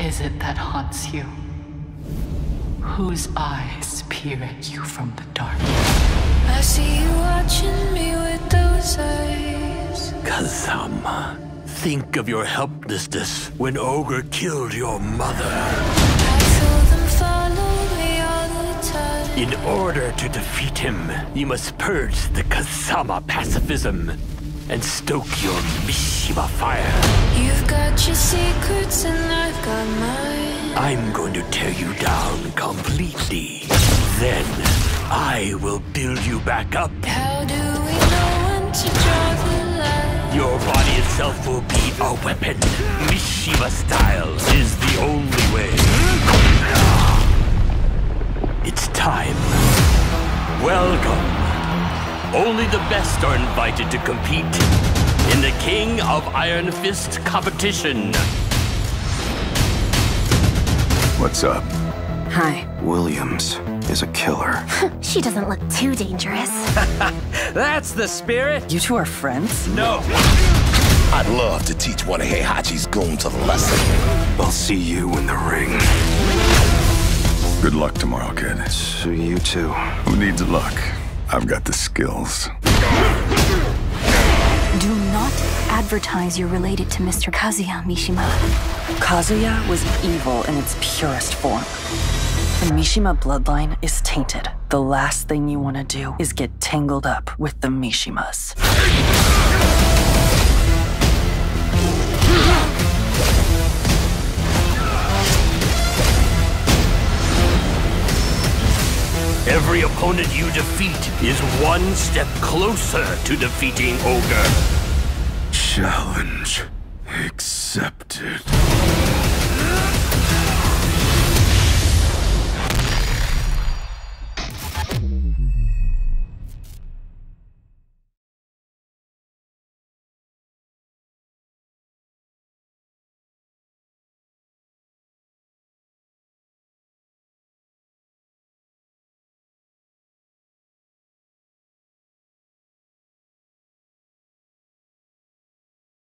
is it that haunts you? Whose eyes peer at you from the dark? I see you watching me with those eyes. Kazama, think of your helplessness when Ogre killed your mother. I feel them follow me all the time. In order to defeat him, you must purge the Kazama pacifism and stoke your Mishima fire. You've got your secrets and I've got mine. I'm going to tear you down completely. Then I will build you back up. How do we know when to draw the line? Your body itself will be a weapon. Mishima style is the only way. It's time. Welcome. Only the best are invited to compete in the King of Iron Fist competition. What's up? Hi. Williams is a killer. She doesn't look too dangerous. That's the spirit. You two are friends? No. I'd love to teach one of Heihachi's goons a lesson. I'll see you in the ring. Good luck tomorrow, kid. So you too. Who needs luck? I've got the skills. Do not advertise you're related to Mr. Kazuya Mishima. Kazuya was evil in its purest form. The Mishima bloodline is tainted. The last thing you want to do is get tangled up with the Mishimas. Every opponent you defeat is one step closer to defeating Ogre. Challenge accepted.